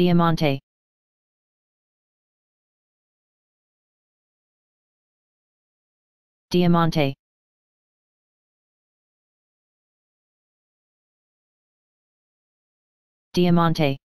Diamante. Diamante. Diamante.